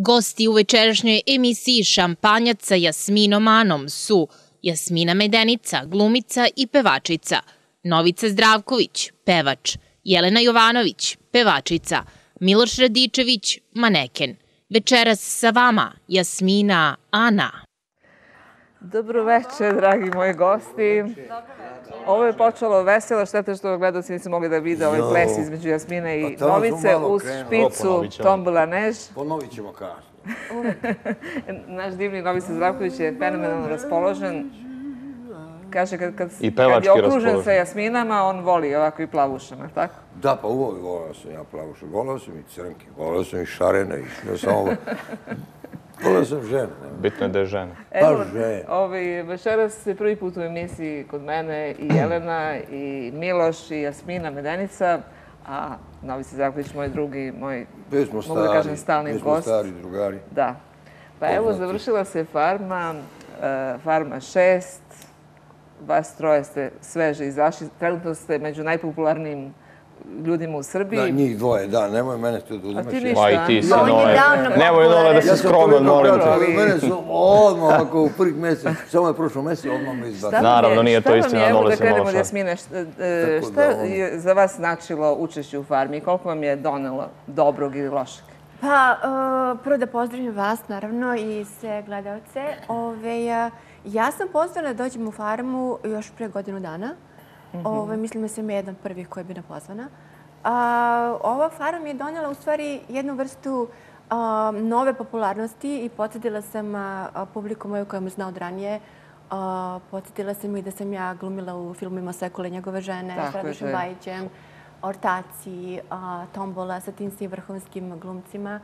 Gosti u večerašnjoj emisiji Šampanjac sa Jasminom Anom su Jasmina Medenica, glumica i pevačica, Novica Zdravković, pevač, Jelena Jovanović, pevačica, Miloš Radičević, maneken. Večeras sa vama Jasmina Ana. Dobro večer, dragi moji gosti. Ovo je počelo veselo, štete što gledalci nisu mogli da vide ovaj ples između Jasmine i pa Novice uz špicu Tombula Než. Ponovit ćemo. Naš divni Novica Zdravković je fenomenalno raspoložen. Kaže, kad, kad, kad je okružen sa Jasminama, on voli ovako i plavušama, tako? Da, pa uvijek volio sam ja plavuše. Volio sam i crnke, volio sam i šarene, i ne samo... Volio sam žene. Bitno je da je žena. Evo, žena. Ovaj, večeras se prvi put u emisiji kod mene i Jelena, i Miloš, i Jasmina Medenica, a Novi se Zaković, moj drugi, moj, mogu stari, da kažem, stalni gost. Mi smo stari drugari. Da. Pa evo, završila se Farma, uh, Farma 6, vas troje ste sveže izašli, trenutno ste među najpopularnijim ljudima u Srbiji. Da, njih dvoje, da, nemoj mene tu da uzimaš. A ti ništa. Pa i ti si nove. Nemoj nove da se skroman, molim te. Mene su odmah, ako u prvih mjesec, samo je prošlo mjesec, odmah me izbacili. Naravno, nije to istina, nole se malo šal. Da krenemo, Jasmine, šta je za vas značilo učešće u farmi i koliko vam je donelo dobrog ili lošeg? Pa, prvo da pozdravim vas, naravno, i sve gledalce. Ove, Ja sam pozvala da dođem u farmu još pre godinu dana. Mhm. Ove, mislim da sam jedan prvi koji bi napozvana. A, ova farma mi je donijela u stvari jednu vrstu a, nove popularnosti i podsjetila sam a, publiku moju koja me zna od ranije. A, podsjetila sam i da sam ja glumila u filmima Sekule njegove žene, s Radošom Bajićem, Ortaci, a, Tombola sa tim svim vrhovskim glumcima.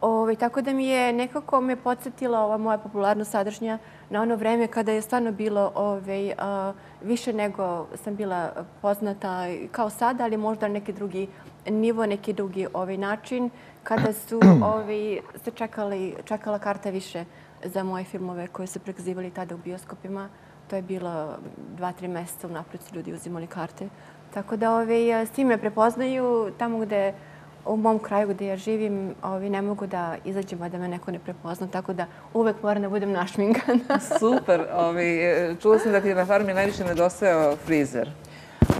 Ove, tako da mi je nekako me podsjetila ova moja popularnost sadašnja na ono vreme kada je stvarno bilo ove, a, više nego sam bila poznata kao sada, ali možda neki drugi nivo, neki drugi ovaj način, kada su ove, se čekali, čekala karta više za moje filmove koje su prekazivali tada u bioskopima. To je bilo dva, tri mjeseca unapred su ljudi uzimali karte. Tako da ove, svi me prepoznaju tamo gde u mom kraju gdje ja živim ovi, ne mogu da izađem, a da me neko ne prepozna, tako da uvek moram da budem našminkana. Super. Ovi, čula sam da ti na farmi najviše nedostajao frizer.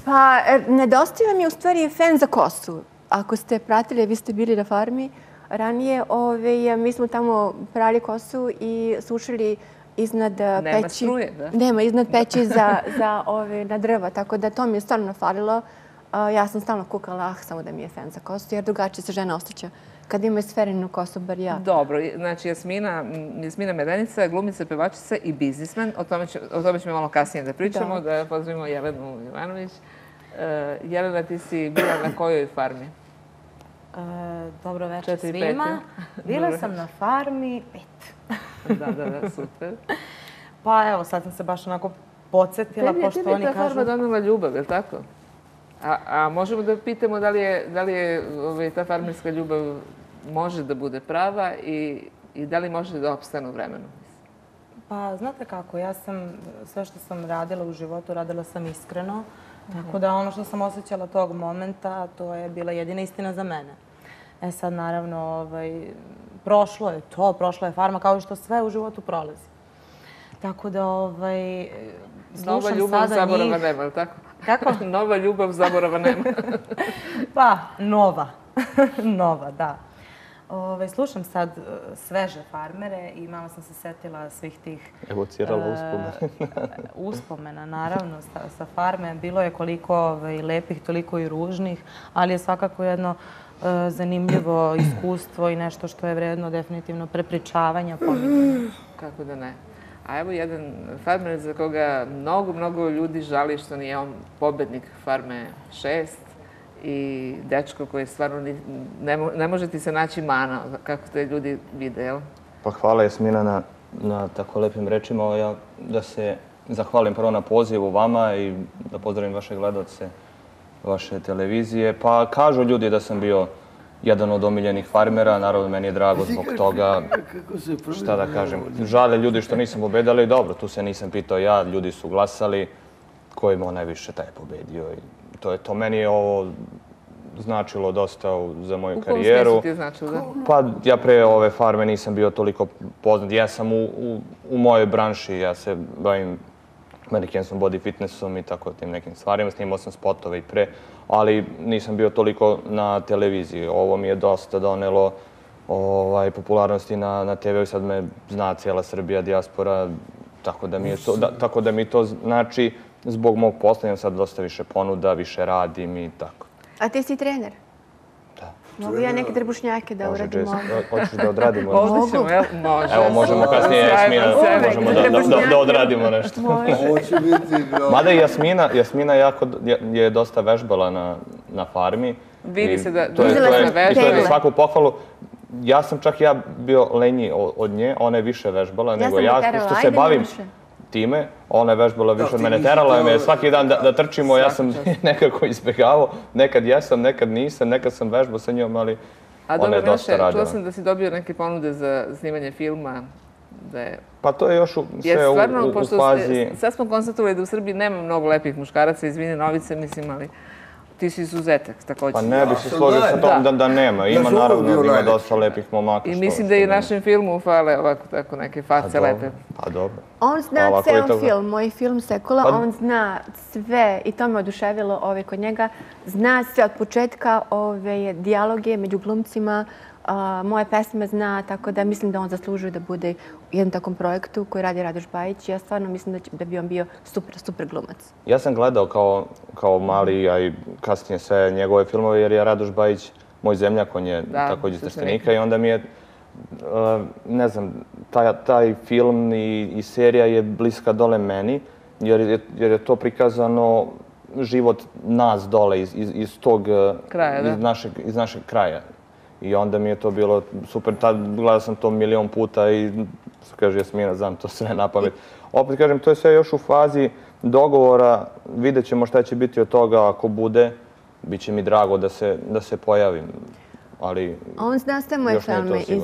Pa, e, nedostaje mi u stvari fen za kosu. Ako ste pratili, vi ste bili na farmi, ranije ove, mi smo tamo prali kosu i sušili iznad Nema peći. Nema struje, da? Nema, iznad peći za, za ove, na drva, tako da to mi je stvarno nafalilo ja sam stalno kukala, ah, samo da mi je fen za kosu, jer drugačije se žena osjeća kad ima sferinu kosu, bar ja. Dobro, znači Jasmina, Jasmina Medenica, glumica, pevačica i biznismen. O tome, će, o tome ćemo malo kasnije da pričamo, da, da pozdravimo Jelenu Ivanović. Uh, Jelena, ti si bila na kojoj farmi? Uh, dobro večer Četiri, svima. Bila sam na farmi pet. da, da, da, super. Pa evo, sad sam se baš onako podsjetila, pošto oni kažu... Tebi je ta farma donala ljubav, je li tako? A, a možemo da pitamo da li je, da li je ovaj, ta farmerska ljubav može da bude prava i, i da li može da opstane u vremenu? Pa, znate kako, ja sam sve što sam radila u životu, radila sam iskreno. Tako da ono što sam osjećala tog momenta, to je bila jedina istina za mene. E sad, naravno, ovaj, prošlo je to, prošlo je farma, kao što sve u životu prolazi. Tako da, ovaj. Nova ljubav zaborava nema, tako? Kako? nova ljubav, zaborava nema. pa, nova. nova, da. Ove, slušam sad uh, sveže farmere i malo sam se setila svih tih... Evocirala uh, uspomena. uspomena, naravno, sa, sa farme. Bilo je koliko ove, lepih, toliko i ružnih, ali je svakako jedno uh, zanimljivo iskustvo i nešto što je vredno definitivno prepričavanja. Kako da ne. A evo jedan farmer za koga mnogo, mnogo ljudi žali što nije on pobednik farme 6 i dečko koji stvarno ni, ne, ne može ti se naći mana kako te ljudi vide, jel? Pa hvala Jasmina na, na tako lepim rečima. Ja da se zahvalim prvo na pozivu vama i da pozdravim vaše gledalce vaše televizije. Pa kažu ljudi da sam bio jedan od omiljenih farmera, naravno meni je drago zbog toga, šta da kažem, žale ljudi što nisam pobedali, dobro, tu se nisam pitao ja, ljudi su glasali, ko imao najviše, taj je pobedio i to je to. Meni je ovo značilo dosta u- za moju U kom karijeru. smislu ti je značilo da? Pa ja pre ove farme nisam bio toliko poznat. Ja sam u, u, u mojoj branši, ja se bavim mannekensom, body fitnessom i tako tim nekim stvarima. Snimao sam spotove i pre, ali nisam bio toliko na televiziji. Ovo mi je dosta donelo ovaj, popularnosti na, na TV-u i sad me zna cijela Srbija, dijaspora, tako da mi, je to, da, tako da mi to znači zbog mog posla imam sad dosta više ponuda, više radim i tako. A ti si trener? Mogu ja neke trbušnjake da Može, uradim Jess, ovdje? hoćeš da odradimo? Ovdje ćemo, jel? Može. Evo, možemo kasnije, Jasmina, možemo da, da, da, da odradimo nešto. Ovo će biti... Mada i Jasmina, Jasmina jako, je, dosta vežbala na, na farmi. Vidi se da- to je, Vidjela to je, sam i to je za svaku pohvalu. Ja sam čak ja bio lenji od nje, ona je više vežbala nego ja, pošto se ajde, bavim više. Time, ona je vežbala više od mene, terala je me svaki dan da, da trčimo, ja sam nekako izbjegavao, nekad jesam, nekad nisam, nekad sam vežbao sa njom, ali A ona dobro, je dosta radila. čuo sam da si dobio neke ponude za snimanje filma, da je... Pa to je još u, sve u, stvarno, u, u pošto fazi... sad smo konstatovali da u Srbiji nema mnogo lepih muškaraca, izvini novice, mislim, ali ti si izuzetak također. Pa ne bih se složio sa tom da, da nema. Ima naravno, ima najlepši. dosta lepih momaka. I mislim što da i nema. našem filmu fale ovako tako neke Pa face dobro, lepe. Pa dobro. On zna je ceo to- film, moj film Sekula, Pa- on zna sve i to me oduševilo ove kod njega. Zna sve od početka ove dijaloge među glumcima, moje pesme zna, tako da mislim da on zaslužuje da bude u jednom takvom projektu koji radi Radoš Bajić. Ja stvarno mislim da, će, da bi on bio super, super glumac. Ja sam gledao kao, kao mali, a i kasnije sve njegove filmove, jer je Radoš Bajić moj zemljak, on je Da, također Trstenika. I onda mi je, ne znam, taj, taj film i, i serija je bliska dole meni, jer je, jer je to prikazano život nas dole iz, iz, iz tog, Kraja, iz, našeg, iz našeg kraja. I onda mi je to bilo super, tad gledao sam to milion puta i kaže Jasmina, znam to sve na pamet. Opet kažem, to je sve još u fazi dogovora, vidjet ćemo šta će biti od toga. Ako bude, bit će mi drago da se, da se pojavim, ali on zna sve moje filme, iz,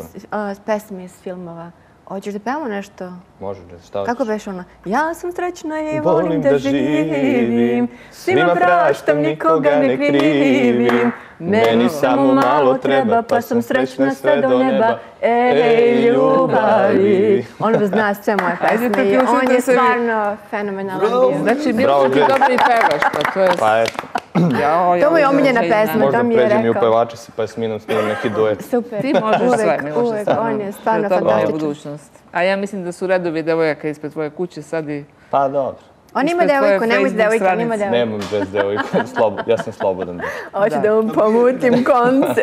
pesme iz filmova. Hoćeš da pevamo nešto? može da šta Kako hoćeš. beš ono? Ja sam srećna i Volim volim da živim, svima praštam, nikoga ne krivim. Meni samo malo treba, pa sam srećna sve do neba. Ej, ljubavi. On zna sve moje pesme i on je stvarno fenomenalan Bravo. bio. Znači, bilo što ti dobro i pevaš, pa to je... Pa eto, Jao, To mu je omiljena pesma, možda to mi je pređem i u rekao. se pa s minom snimim neki duet. Super. Ti možeš uvek, sve, Miloše, Uvek, stvarno. on je stvarno Pred tobom je fantastičan. budućnost. A ja mislim da su redovi devojaka ispred tvoje kuće sad i... Pa dobro. On ima devojku, nemoj s Facebook devojkom, ima devojku. Nemam bez devojka, slobo, ja sam slobodan. Hoću da mu pomutim konce.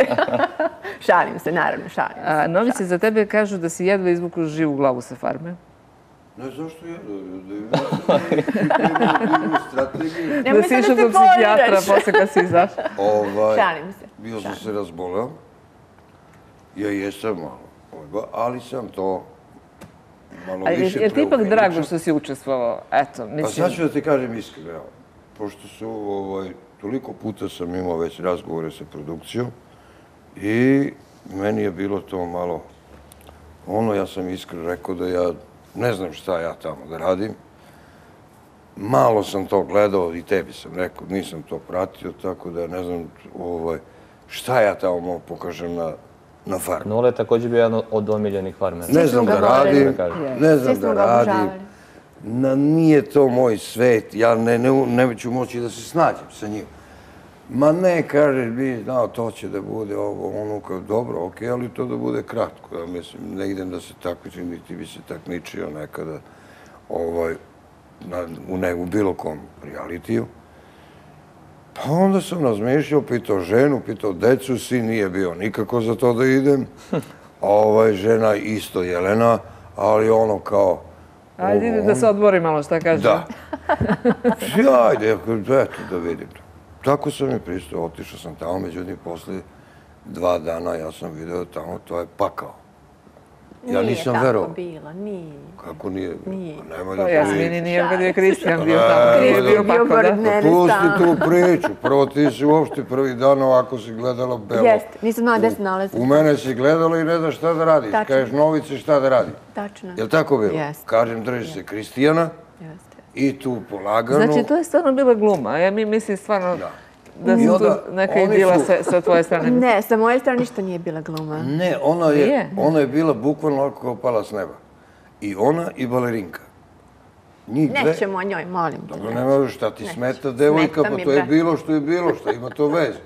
šalim se, naravno, šalim se. A, novice za tebe kažu da si jedva izvuku živu glavu sa farme. Ne, zašto ja? Da imam strategiju. Nemoj da si išao kod psihijatra posle kad si izašao. Ovaj, Šalim se. Bio sam se razboleo. Ja jesam malo, ali sam to malo više je ti ipak drago što si učestvovao? Eto, Pa mislim... sad ću da ti kažem iskreno, evo, pošto su, ovaj, toliko puta sam imao već razgovore sa produkcijom i meni je bilo to malo, ono, ja sam iskreno rekao da ja ne znam šta ja tamo da radim. Malo sam to gledao i tebi sam rekao, nisam to pratio, tako da ne znam ovaj, šta ja tamo mogu pokažem na, na farmu. Nole je također bio jedan od omiljenih farmera. Ne znam da radim, ne znam da radim. Na, nije to moj svet, ja ne, ne, ne ću moći da se snađem sa njim. Ma ne, kaže, bi znao, to će da bude ovo, ono, kao, dobro, okej, ali to da bude kratko. Ja mislim, ne idem da se takmičim, niti bi se takmičio nekada ovaj, na, u, ne, u bilo kom realitiju. Pa onda sam razmišljao, pitao ženu, pitao decu, sin nije bio nikako za to da idem. A ovaj žena isto Jelena, ali ono kao... Ajde, ide da se odmori malo, šta kaže? Da. Ajde, eto, da vidim to. Tako sam i pristao, otišao sam tamo, međutim, posle dva dana ja sam video tamo, to je pakao. Ja nisam Nije verovao. tako bilo, nije. Kako nije? Nije. Pa nemoj To da je Jasmini nije kad je Kristijan bio Ne, tamo. Nije ne, bio pored da? Pa pusti tu priču. Prvo ti si uopšte prvi dan ovako si gledala belo. Jeste, nisam znala gde se nalazi. U mene si gledala i ne znaš šta da radiš. Tačno. Kažeš novice šta da radi. Tačno. Je li tako bilo? Jeste. Kažem, drži se Kristijana Jeste. I tu polagano. Znači, to je stvarno bila gluma. Ja mi mislim stvarno... Da. da su onda tu neka i oni bila su- sa, sa tvoje strane. Ne, sa moje strane ništa nije bila gluma. Ne, ona je, Nije? ona je bila bukvalno kao pala s neba. I ona i balerinka. Njih dve... Nećemo o njoj, molim te. Dobro, ne možeš šta ti smeta devojka, Smeta pa to je bilo što je bilo, šta ima to veze.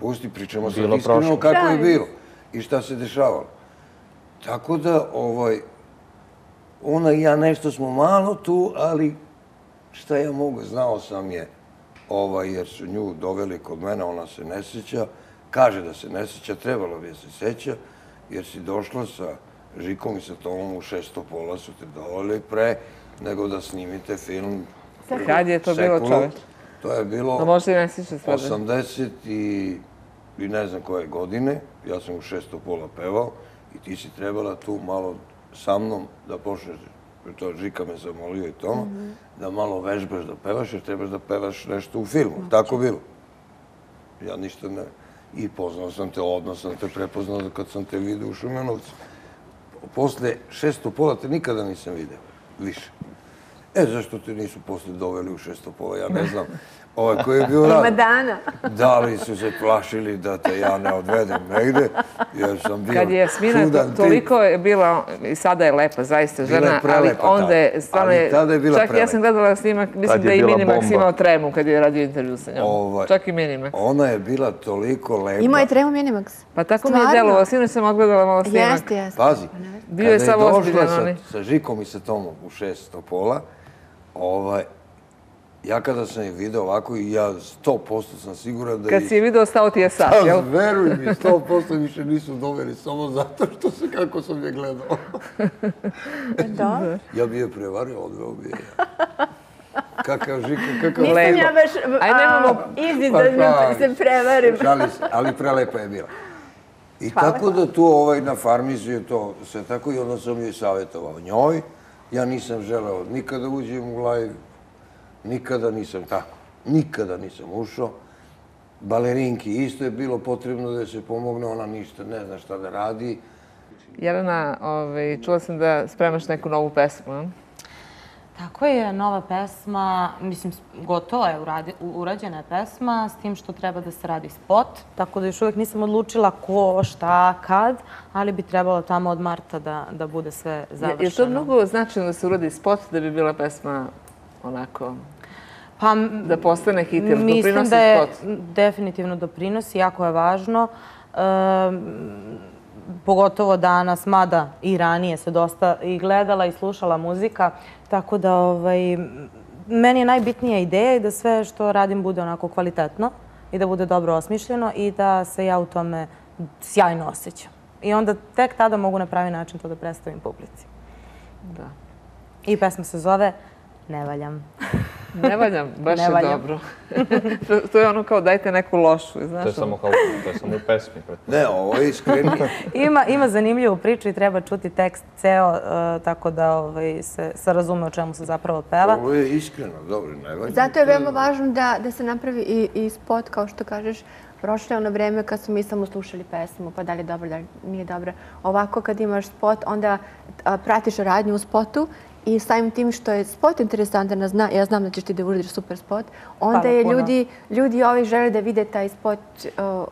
Pusti, pričamo sad Bilo iskreno kako je bilo i šta se dešavalo. Tako da, ovaj, ona i ja nešto smo malo tu, ali šta ja mogu, znao sam je, ovaj, jer su nju doveli kod mene, ona se ne sjeća, kaže da se ne sjeća, trebalo bi se sjeća, jer si došla sa Žikom i sa Tomom u šesto pola su te doveli pre, nego da snimite film Kad je to bilo, čoveč? To je bilo No možda i ne sjeća sada. 80 i, i ne znam koje godine. Ja sam u šesto pola pevao i ti si trebala tu malo sa mnom da počneš, to Žika me zamolio i Toma, da malo vežbaš da pevaš jer trebaš da pevaš nešto u filmu. Tako bilo. Ja ništa ne... I poznao sam te, odmah sam te prepoznao kad sam te vidio u Šumenovcu. Posle šesto pola te nikada nisam video. Više. E, zašto te nisu posle doveli u šesto pola, ja ne znam. Ovaj koji je bio Ima rad. dana. Da li su se plašili da te ja ne odvedem negde, jer sam bio Kad je Jasmina čudan to, tip. toliko je bila, i sada je lepa, zaista je žena, ali prelepa onda je, stvarno Ali je, tada je bila čak ja prelepa. sam gledala snimak, mislim je da je i Minimax imao tremu kad je radio intervju sa njom. Ovaj, Čak i Minimax. Ona je bila toliko lepa. Imao je tremu Minimax. Pa tako mi je delovalo, sinoć sam ogledala malo snimak. Jeste, jeste. Pazi, Bio je kada sav došla sa, Žikom i sa Tomom u pola, ovaj, ja kada sam je video ovako ja 100% sam siguran da Kad si je video, stao ti je Pa, jel? veruj mi, 100% više nisu doveli samo zato što se kako sam je gledao. Da. Ja bi je prevario, odveo bi je. Kakav Žika, kakav Nisam Lepo. ja baš Aj, nemamo- izi da se prevarim. Šali se, ali prelepa je bila. I tako da tu ovaj, na farmizu je to sve tako i onda sam joj savjetovao njoj. Ja nisam želeo nikada uđem u live, nikada nisam tako, nikada nisam ušao. Balerinki isto je bilo potrebno da se pomogne, ona ništa ne zna šta da radi. Jelena, ovaj, čula sam da spremaš neku novu pesmu? Tako je, nova pesma, mislim, gotova je, uradi, urađena je pesma, s tim što treba da se radi spot, tako da još uvijek nisam odlučila ko, šta, kad, ali bi trebalo tamo od marta da, da bude sve Je, završeno. je to mnogo značajno da se uradi spot da bi bila pesma onako, Pa, da postane hit, jer Mislim doprinosi da je spot? definitivno doprinosi, jako je važno. Ehm, pogotovo danas, mada i ranije se dosta i gledala i slušala muzika, tako da ovaj, meni je najbitnija ideja i da sve što radim bude onako kvalitetno i da bude dobro osmišljeno i da se ja u tome sjajno osjećam. I onda tek tada mogu na pravi način to da predstavim publici. Da. I pesma se zove Ne valjam. Ne valjam, baš Ne je valjam. dobro. to, to je ono kao dajte neku lošu, znaš? To je samo kao, to je samo u pesmi. Ne, ovo je iskrenije. Ima, ima zanimljivu priču i treba čuti tekst ceo, e, tako da ovaj, se, se razume o čemu se zapravo peva. Ovo je iskreno, dobro, ne valjda. Zato je veoma važno da, da se napravi i, i spot, kao što kažeš, prošlo je ono vreme kad smo mi samo slušali pesmu, pa da li je dobro, da li nije dobro. Ovako kad imaš spot, onda a, pratiš radnju u spotu i samim tim što je spot interesantan, zna, ja znam da ćeš ti da uradiš super spot, onda Hvala je puno. ljudi, ljudi ovi žele da vide taj spot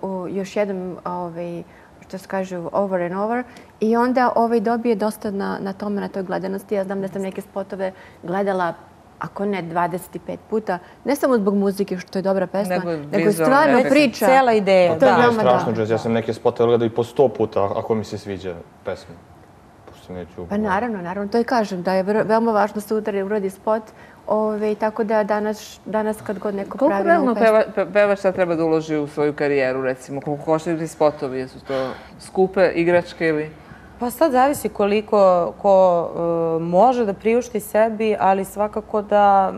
uh, u još jednom ovaj, što se kaže over and over i onda ovaj dobije dosta na, na tome, na toj gledanosti. Ja znam da sam neke spotove gledala ako ne 25 puta, ne samo zbog muzike što je dobra pesma, Nego stvarno priča. Cijela ideja, To je da. To je veoma strašno, da. Ja sam neke spotove gledao i po sto puta ako mi se sviđa pesma. Pošto neću... Pa naravno, naravno, to i kažem, da je veoma važno se udari uradi spot, ove, tako da danas, danas kad god neko Koliko pravi realno novu pesmu... peva, pevač sad treba da uloži u svoju karijeru, recimo? Koliko koštaju ti spotovi? Jesu to skupe igračke ili... Pa sad zavisi koliko ko e, može da priušti sebi, ali svakako da,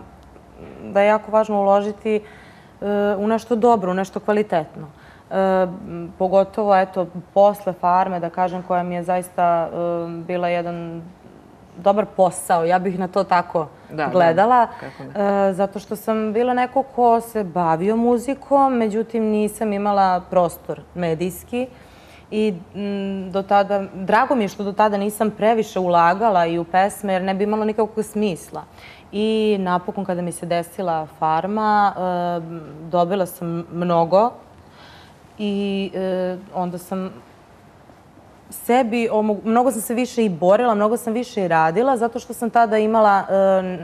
da je jako važno uložiti e, u nešto dobro, u nešto kvalitetno. E, m, pogotovo, eto, posle farme, da kažem, koja mi je zaista e, bila jedan dobar posao, ja bih na to tako Da, da, gledala, kako e, zato što sam bila neko ko se bavio muzikom, međutim nisam imala prostor medijski. I mm, do tada, drago mi je što do tada nisam previše ulagala i u pesme jer ne bi imalo nikakvog smisla. I napokon kada mi se desila farma, e, dobila sam mnogo i e, onda sam sebi, mnogo sam se više i borila, mnogo sam više i radila, zato što sam tada imala, e,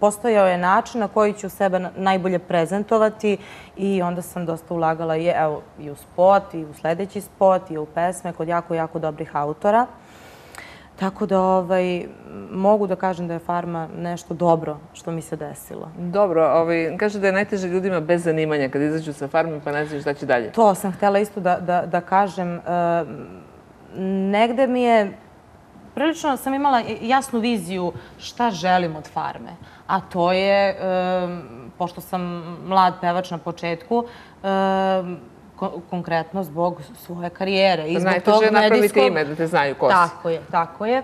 postojao je način na koji ću sebe najbolje prezentovati i onda sam dosta ulagala i, evo, i u spot, i u sledeći spot, i u pesme kod jako, jako dobrih autora. Tako da ovaj, mogu da kažem da je farma nešto dobro što mi se desilo. Dobro, ovaj, kaže da je najteže ljudima bez zanimanja kad izađu sa farme pa ne znaju šta će dalje. To sam htjela isto da, da, da kažem. E, negde mi je, prilično sam imala jasnu viziju šta želim od farme. A to je, pošto sam mlad pevač na početku, konkretno zbog svoje karijere. I zbog tog medijskog... napraviti ime da te znaju ko si. Tako je, tako je.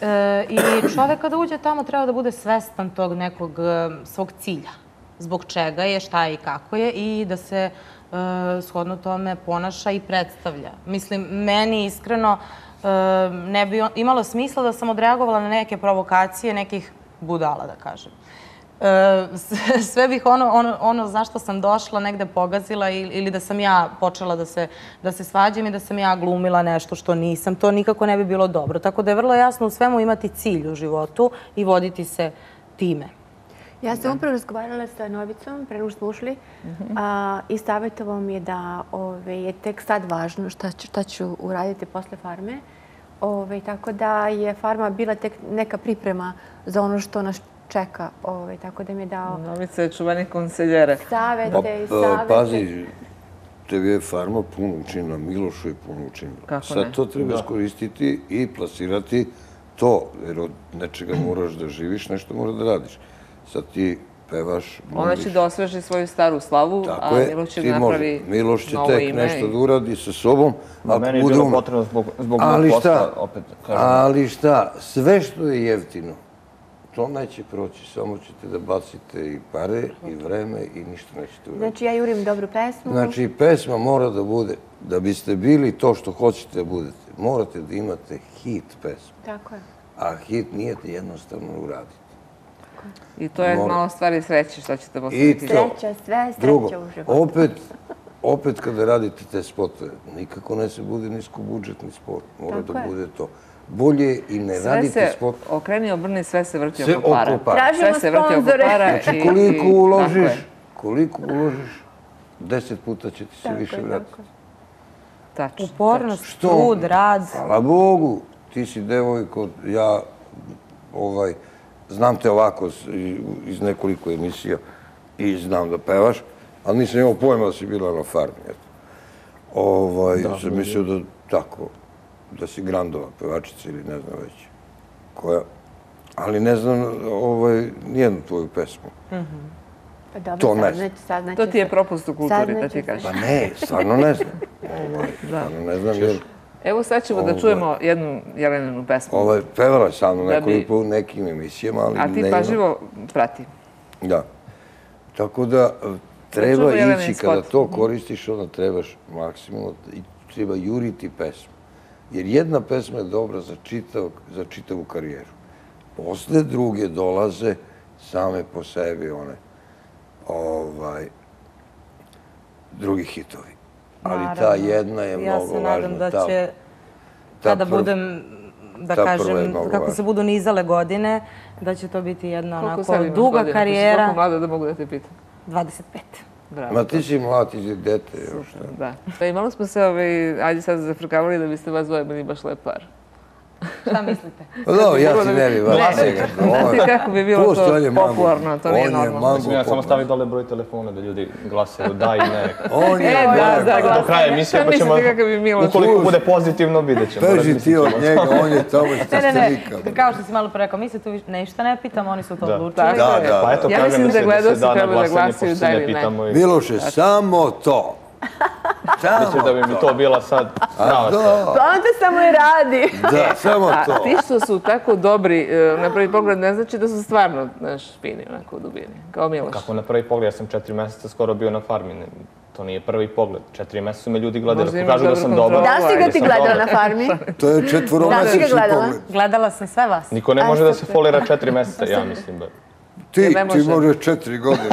E, I čovek kada uđe tamo treba da bude svestan tog nekog svog cilja. Zbog čega je, šta je i kako je i da se E, shodno tome ponaša i predstavlja. Mislim, meni iskreno e, ne bi imalo smisla da sam odreagovala na neke provokacije nekih budala, da kažem. E, sve bih ono, ono, ono zašto sam došla negde pogazila ili da sam ja počela da se, da se svađam i da sam ja glumila nešto što nisam. To nikako ne bi bilo dobro. Tako da je vrlo jasno u svemu imati cilj u životu i voditi se time. Ja sam upravo razgovarala sa Novicom, pre nego smo ušli, i savjetovao mi je da je tek sad važno šta ću uraditi posle farme. Tako da je farma bila tek neka priprema za ono što nas čeka. Tako da mi je dao... Novica je čuvanje konseljere. Savete i pa, savete. Pazi, tebi je farma puno učinila, Milošu je puno učinila. Kako ne? Sad to treba iskoristiti i plasirati to, jer od nečega moraš da živiš, nešto moraš da radiš sad ti pevaš... Ona će da osveži svoju staru slavu, a Miloš će da napravi Miloš će tek nešto da uradi sa sobom. Meni je bilo potrebno zbog mog posta, opet kažem. Ali šta, sve što je jeftino, to neće proći, samo ćete da bacite i pare, i vreme, i ništa nećete uraditi. Znači, ja jurim dobru pesmu. Znači, pesma mora da bude, da biste bili to što hoćete da budete, morate da imate hit pesmu. Tako je. A hit nije jednostavno uraditi. I to je malo stvari sreće što ćete postaviti. Sreća, sve sreća u životu. Opet, opet kada radite te spotove, nikako ne se bude nisko budžetni spot. Mora da bude to. Bolje i ne radite spot. Sve se okreni, obrni, sve se vrti oko para. Tražimo sponzore. Znači, koliko uložiš, koliko uložiš, deset puta će ti se više vratiti. Tačno. Upornost, trud, rad. Hvala Bogu, ti si devojko, ja, ovaj, znam te ovako iz nekoliko emisija i znam da pevaš, ali nisam imao pojma da si bila na farmi. Ovaj, sam mislio da tako, da si Grandova pevačica ili ne znam već koja. Ali ne znam ovaj, nijednu tvoju pesmu. Pa dobro, to ne znam. To ti je propust u kulturi, da ti kažeš. Pa ne, stvarno ne znam. Ovaj, stvarno ne znam jer... Evo sad ćemo da čujemo jednu Jeleninu pesmu. Ovo je pevala sa mnom nekoliko u nekim emisijama, ali ne... A ti paživo prati. Da. Tako da treba ići kada to koristiš, onda trebaš maksimalno i treba juriti pesmu. Jer jedna pesma je dobra za, čitav, za čitavu karijeru. Posle druge dolaze same po sebi one ovaj, drugi hitovi ali ta jedna je mnogo važna. Ja se nadam da će, kada budem, da kažem, kako se budu nizale godine, da će to biti jedna onako duga karijera. Koliko mlada da mogu da te pitam? 25. Bravo. Ma ti si mlad, ti si dete. Da. Pa i malo smo se, ovaj, ajde sad zafrkavali da biste vas dvoje bili baš lepar. Šta mislite? Pa da, ja si ne bi vas. Znate kako bi bilo to popularno, to nije normalno. Mislim, ja samo stavim dole broj telefona da ljudi glasaju da i ne. On je, e, da, da, da, do kraja emisije, pa ćemo, ukoliko bude pozitivno, vidjet ćemo. Peži ti od njega, on je tamo što ste vikali. Kao što si malo pre rekao, mi se tu ništa ne pitamo, oni su to odlučili. Da, da. Pa eto, ja mislim da gledao se treba da glasaju da ili ne. Miloše, samo to. Mislim da bi mi to bila sad prava stvar. Pa onda samo i radi. Da, samo to. Ti što su tako dobri, e, na prvi pogled ne znači da su stvarno naš fini, onako dubini, kao Miloš. Kako na prvi pogled, ja sam četiri mjeseca skoro bio na farmi. To nije prvi pogled. Četiri mjeseca su me ljudi gledali. Možda imaš da sam kontrolu. dobar. Da li si ga ili ti gledala na farmi? To je Da li si četvoromesečni ga gledala? pogled. Gledala sam sve vas. Niko ne može da se folira četiri mjeseca, ja mislim. Ti, ti može. možeš četiri godine.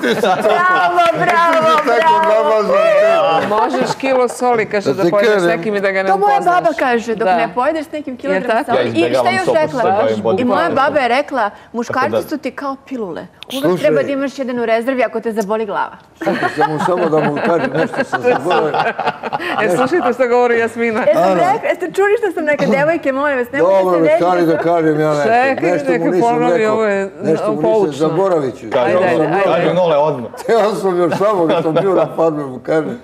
Bravo, bravo, Tako namazan te. Možeš kilo soli, kaže, Da da pojedeš s nekim i da ga ne To moja upoznaš. baba kaže, dok Da. ne pojedeš s nekim kilogramom tako? soli. Ja I šta još rekla? I moja baba je rekla, muškarci su ti kao pilule. Slušaj. treba da imaš jedan u rezervi ako te zaboli glava. Čekaj, samo, samo da mu kažem nešto sam zaboravio. E, slušajte što govori Jasmina. Rekla, jeste čuli što sam neka devojke, molim vas, nemojte Dobro, stani da kažem ja nešto. Čekaj, nešto mu neka ponovi, ovo je Nešto mu nisam, poučno. zaboravit ću. Kažu, Ajde, ajde, ajde. kažu nole odmah. Ja sam još samo kad sam bio na farmi, mu kaže,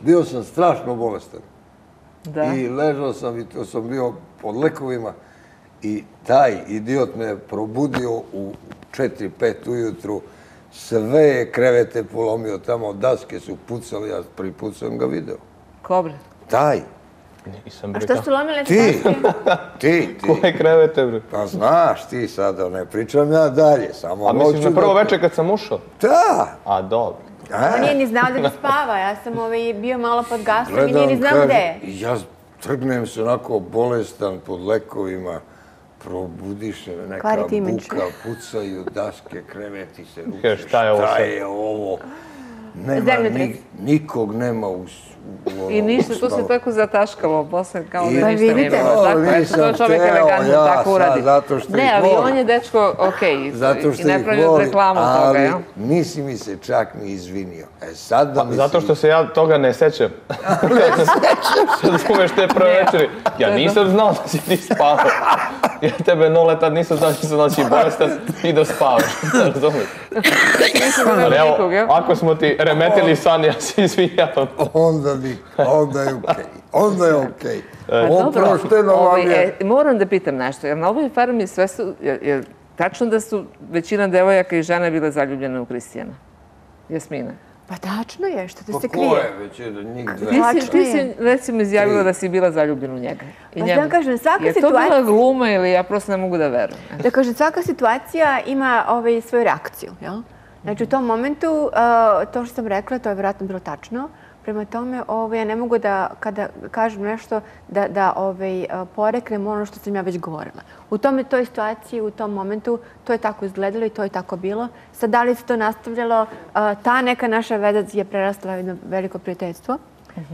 bio sam strašno bolestan. Da. I ležao sam i to sam bio pod lekovima. I taj idiot me probudio u 4-5 ujutru. Sve je krevete polomio tamo, daske su pucali, ja prvi put sam ga video. Kobre. Taj, Nisam A što su lomile ti, ti, ti. Koje krevete bre? Pa znaš ti sada, ne pričam ja dalje, samo A misliš hoću na prvo da- večer kad sam ušao? Da, A dobro. a, On nije ni znao da mi spava, ja sam ovaj, bio malo pod gasom i nije gledam, ni znao gde je. ja trgnem se onako bolestan pod lekovima, probudiše me neka buka, pucaju daske, kreveti se ruše. Kaže, šta je ovo Šta sad? je ovo? Nema nikog nema u, I onom ništa, to se tako zataškalo posle, kao I- da Pa ništa nije vidite. bilo. Tako, eto, to čovjek elegantno ja tako sad, uradi. zato što Ne, ali on je dečko, okej, Zato što i ne reklamu toga, ali jel? nisi mi se čak ni izvinio. E sad da mi Zato što se ja toga ne sećam. Razumeš te prve večeri? Ja nisam znao da si ti spavao. Ja tebe nole tad nisam znao da si noći bolestan i da spavaš. Razumeš? Ali evo, ako smo ti remetili san, ja se izvinjavam. onda bi, onda je okej. Onda je okej. Pa Oprošteno vam ovaj, je. e, moram da pitam nešto, jer na ovoj farmi sve su, je, tačno da su većina devojaka i žene bile zaljubljene u Kristijana? Jasmina. Pa tačno je, što te Pa se ko je krije. već njih dve? Ti si, ti recimo izjavila da si bila zaljubljena u njega. I Pa njemu. da kažem, svaka je to bila situacija- gluma ili ja prosto ne mogu da verujem? Da kažem, svaka situacija ima ovaj, svoju reakciju. Jel? Znači, u tom momentu, uh, to što sam rekla, to je vjerojatno bilo tačno. Prema tome, ovaj, ja ne mogu da, kada kažem nešto, da, da ovaj, uh, poreknem ono što sam ja već govorila. U tome, toj situaciji, u tom momentu, to je tako izgledalo i to je tako bilo. Sad, da li se to nastavljalo, uh, ta neka naša veza je prerastala jedno veliko prijateljstvo.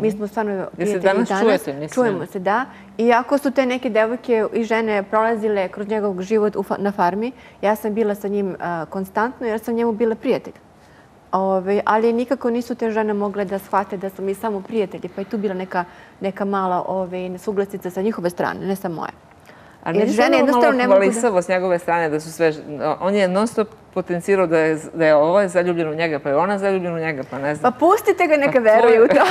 Mi smo stvarno prijatelji danas danas. čujete, mislim? Čujemo se, da. Iako su te neke devojke i žene prolazile kroz njegov život u na farmi, ja sam bila sa njim a, konstantno jer sam njemu bila prijatelj. Ove, ali nikako nisu te žene mogle da shvate da smo mi samo prijatelji, pa je tu bila neka, neka mala ove, nesuglasica sa njihove strane, ne sa moje. Ali Jer žene žene jednostavno ne mogu da- hvalisavo s njegove strane da su sve... On je non stop potencirao da je, da je ovo zaljubljen u njega, pa je ona zaljubljena u njega, pa ne Pa znam. pustite ga neka Pa to veruju je- u to.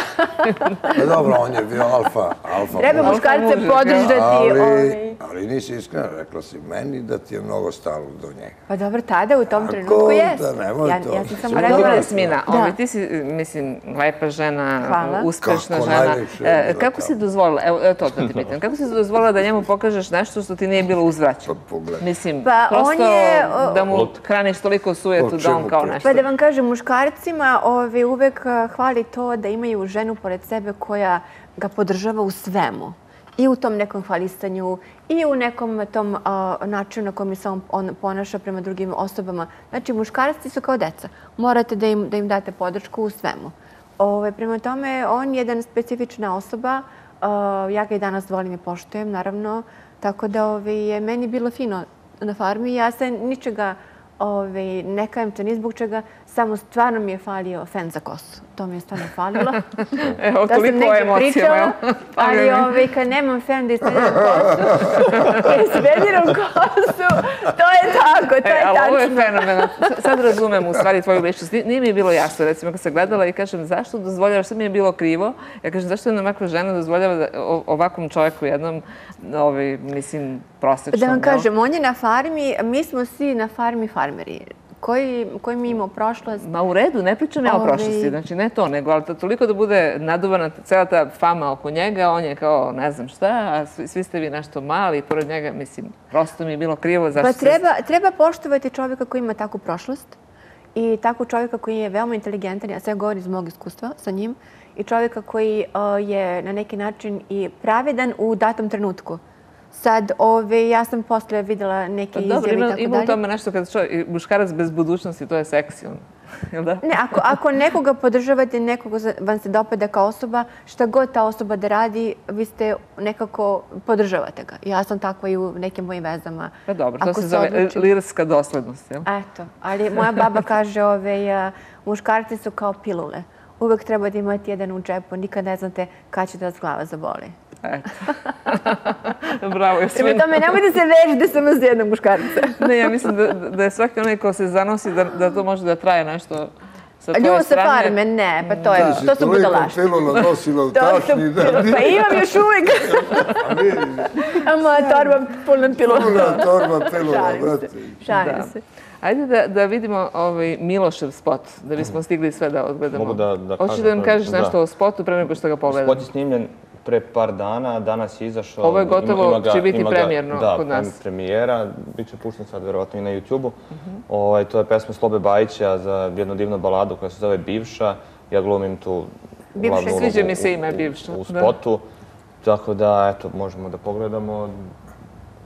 Pa dobro, on je bio alfa, alfa. Treba muškarce podržati. ali, ovaj. ali nisi iskreno, rekla si meni da ti je mnogo stalo do njega. Pa dobro, tada u tom Tako trenutku da jeste. nemoj Ja, to. ja sam samo Dobro, Ali dobro, rekla... Jasmina, Da. ovaj, ti si, mislim, lepa žena, Hvala. uspešna Kako žena. najlepše, E, da, kako si dozvolila, evo, evo to da ti pitam, kako si dozvolila da njemu pokažeš nešto što ti nije bilo uzvraćeno? Pa pogledaj. Mislim, Pa on prosto je, o- da mu hraniš toliko sujetu da on kao nešto. Pa da vam kažem, muškarcima ovi, uvek hvali to da imaju ženu pored sebe koja ga podržava u svemu. I u tom nekom hvalistanju, i u nekom tom a, načinu na kojem se on, on ponaša prema drugim osobama. Znači, muškarci su kao deca. Morate da im, da im date podršku u svemu. Ove, prema tome, on je jedan specifična osoba. A, ja ga i danas volim i poštujem, naravno. Tako da ove, je meni bilo fino na farmi. Ja se ničega Ove, ne kajem to ni zbog čega, samo stvarno mi je falio fen za kosu. To mi je stvarno falilo. Evo, toliko pričala, evo. ali ove, kad nemam fen da ispediram kosu, kad ispediram kosu, to je tako, to E, je ali ovo je tačno. fenomenalno. S- Sad razumem u stvari tvoju ličnost. Ni- Nije mi bilo jasno, recimo, kad sam gledala i kažem zašto dozvoljavaš, sad mi je bilo krivo. Ja kažem zašto jedna ovakva žena dozvoljava da, ovakvom čovjeku jednom, ovaj, mislim, prosječnom. Da vam kažem, on je na farmi, mi smo svi na farmi farmeri. Koji, koji mi imamo prošlost, Ma u redu, ne pričam ja o prošlosti, znači ne to, nego ali to toliko da bude naduvana cela ta fama oko njega, on je kao ne znam šta, a svi, svi ste vi nešto mali, pored njega, mislim, prosto mi je bilo krivo zašto Pa treba, treba poštovati čovjeka koji ima takvu prošlost i tako čovjeka koji je veoma inteligentan, ja sve govorim iz mog iskustva sa njim, i čovjeka koji je na neki način i pravedan u datom trenutku. Sad, ove, ja sam posle videla neke Pa izjave i tako ima u dalje. tome nešto kada čovjek, muškarac bez budućnosti, to je seksi. Jel da? Ne, ako, ako nekoga podržavate, nekoga vam se dopada kao osoba, šta god ta osoba da radi, vi ste nekako podržavate ga. Ja sam takva i u nekim mojim vezama. Pa dobro, to se zove odlučim- lirska doslednost, jel? Eto, ali moja baba kaže, ove, muškarci su kao pilule. Uvek treba da imate jedan u džepu, nikad ne znate kad će da vas glava zaboli. Eto. Bravo, Prema Jasmina. tome, nemojte se vežite samo za jednog muškarca. Ne, ja mislim da, da je svaki onaj ko se zanosi da, da to može da traje nešto sa tvoje Ljubo sa strane. farme, ne, pa to, je, Ti si to su toliko budalašte. pilula nosila u To su tašni da pilule. Pa imam još uvijek. A moja torba puna pilula. Puna torba Šalim brate. Šalim Da. se. Ajde da, da vidimo ovaj Milošev spot, da bismo stigli sve da odgledamo. Mogu da- da Hoćeš kažem da nam kažeš Da. nešto o spotu pre nego što ga pogledamo? Spot je snimljen pre par dana, danas je izašao. Ovo je gotovo, će biti ima premijerno da, kod nas. Da, premijera, bit će pušten sad verovatno i na YouTube-u. Mhm. ovaj, to je pesma Slobe Bajića za jednu divnu baladu koja se zove Bivša. Ja glumim tu Bivša, glavnu sviđa mi se u- ime u- Bivša, U da. spotu. Tako da, eto, možemo da pogledamo.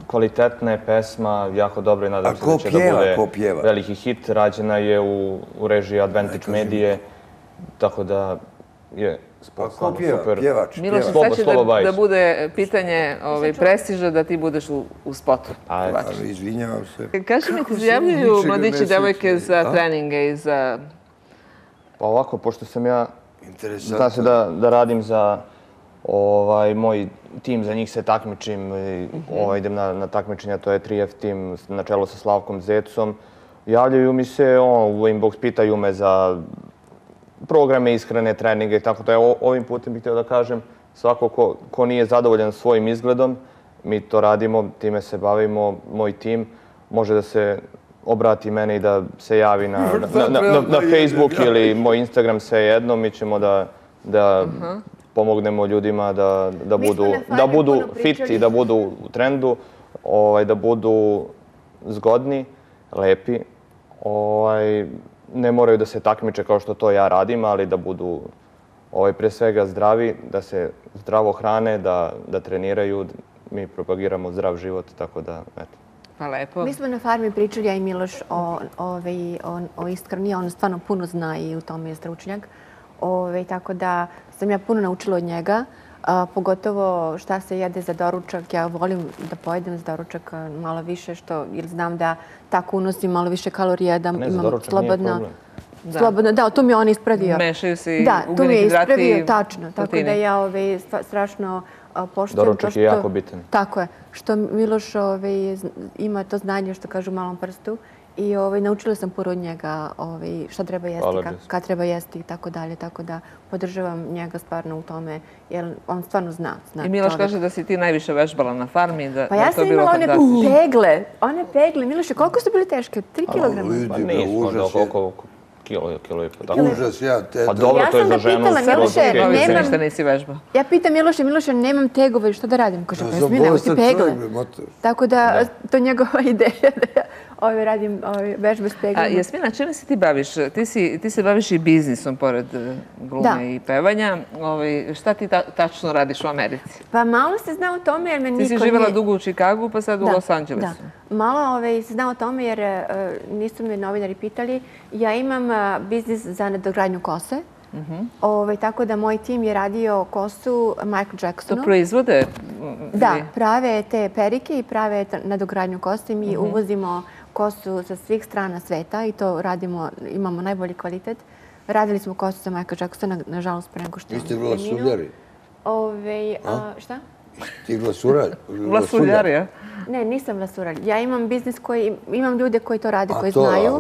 Kvalitetna je pesma, jako dobra i nadam A se ko da će pjeva, da bude ko pjeva? veliki hit. Rađena je u, u režiji Advantage Medije, tako da je ko stvarno pjeva? super. Pjevač, Miloš, pjevač. Sad će da, da bude pitanje ovaj, prestiža da ti budeš u, u spotu. Ajde. Ali izvinjavam se. Kaži mi, ti mladići devojke za A? treninge i za... Pa ovako, pošto sam ja, Interesantno. zna se da, da radim za ovaj, moj tim, za njih se takmičim, i, ovaj, idem na, na takmičenja, to je 3F tim na čelu sa Slavkom Zecom. Javljaju mi se, on, u inbox pitaju me za programe ishrane, treninge i tako da. O, ovim putem bih htio da kažem, svako ko, ko nije zadovoljan svojim izgledom, mi to radimo, time se bavimo, moj tim, može da se obrati mene i da se javi na, na, na, na, na Facebook ili moj Instagram, sve jedno, mi ćemo da, da pomognemo ljudima da, budu, da fit i da budu u trendu, ovaj, da budu zgodni, lepi, ovaj, ne moraju da se takmiče kao što to ja radim, ali da budu ovaj, pre svega zdravi, da se zdravo hrane, da, da treniraju. Mi propagiramo zdrav život, tako da, eto. Pa lepo. Mi smo na farmi pričali, ja i Miloš, o, ovaj, o, o iskrani. On stvarno puno zna i u tome je stručnjak. Ove, tako da sam ja puno naučila od njega. A, pogotovo šta se jede za doručak. Ja volim da pojedem za doručak malo više, što, jer znam da tako unosim malo više kalorija, da Ne, imam doručak slobodno... Slobodno, da, to mi je on ispravio. Mešaju se i Da, to mi ugljeni je hidrati ispravio, i tačno. Tako da ja ove, stva- strašno poštujem Doručak to je jako bitan. Tako je. Što Miloš ove, zn- ima to znanje, što kažu u malom prstu. I ovaj, naučila sam puno od njega ovaj, šta treba jesti, ka, treba jesti i tako dalje. Tako da podržavam njega stvarno u tome, jer on stvarno zna. zna I Miloš čovjek. kaže da si ti najviše vežbala na farmi, da, Pa da ja to sam imala one fantastično. pegle. One pegle. Miloše, koliko su bile teške? Tri kilograma? vidi. Pa nismo, da, je. koliko, kilo, kilo i po, tako. Užas, ja te... Pa dobro, Ja to je sam za ga ženu. pitala, skroz Miloše, okej. Novi se nemam- ništa nisi vežba. Ja pitam Miloše, Miloše, nemam tegove, što da radim? Kaže, pa Jasmine, evo ti bolestan pegle. čovjek, motor. Tako da, to je njegova ideja ovaj, radim ovaj, vežbe s A peglama. Jasmina, čime se ti baviš? Ti, si, ti se baviš i biznisom pored e, glume Da. i pevanja. Ovaj, šta ti ta, tačno radiš u Americi? Pa malo se zna o tome jer me Ti niko si živjela nije... dugo u Čikagu, pa sad u Da, Los Angelesu. Da. Malo ovaj, se zna o tome jer e, nisu me novinari pitali. Ja imam e, biznis za nadogradnju kose. Mhm. ovaj, tako da moj tim je radio kosu Michael To Jacksonu. proizvode? m, Da, prave te perike i prave nadogradnju koste. Mi Mhm. uvozimo kosu sa svih strana sveta i to radimo, imamo najbolji kvalitet. Radili smo kosu za Michael Jacksona, nažalost, pre nego što Vi je ste on preminuo. vlasuljari. Ove, a, šta? Ti glasuralj. Vlasuljar, ja? Ne, nisam vlasuralj. Ja imam biznis koji, imam ljude koji to rade, A koji to, znaju.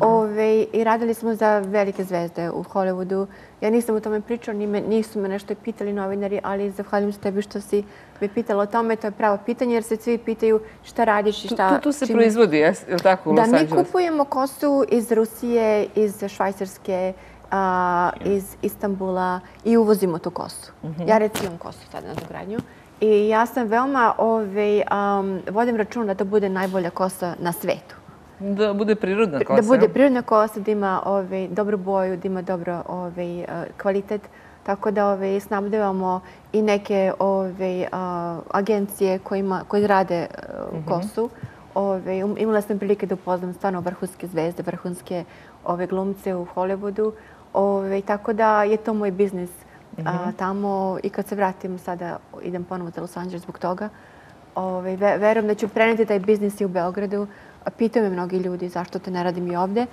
a, Ove, I radili smo za velike zvezde u Hollywoodu. Ja nisam o tome pričao, nisu me nešto pitali novinari, ali zahvaljujem se tebi što si me pitala o tome. To je pravo pitanje jer se svi pitaju šta radiš i šta... tu, tu se proizvodi, je li tako, Da, mi kupujemo kosu iz Rusije, iz Švajcarske, a, iz Istambula i uvozimo tu kosu. Mhm. Ja recimo kosu sada na dogradnju. I ja sam veoma, ovaj, um, vodim račun da to bude najbolja kosa na svetu. Da bude prirodna kosa. Da bude prirodna kosa, da ima ovaj, dobru boju, da ima dobro ovaj, kvalitet. Tako da ovaj, snabdevamo i neke ovaj, a, agencije kojima, koji rade eh, kosu. Ove, imala sam prilike da upoznam stvarno vrhunske zvezde, vrhunske ove glumce u Hollywoodu. Ove, tako da je to moj biznis a, tamo i kad se vratim sada idem ponovo za Los Angeles zbog toga. Ove, ve, verujem da ću preneti taj biznis i u Beogradu. Pitaju me mnogi ljudi zašto to ne radim i ovde.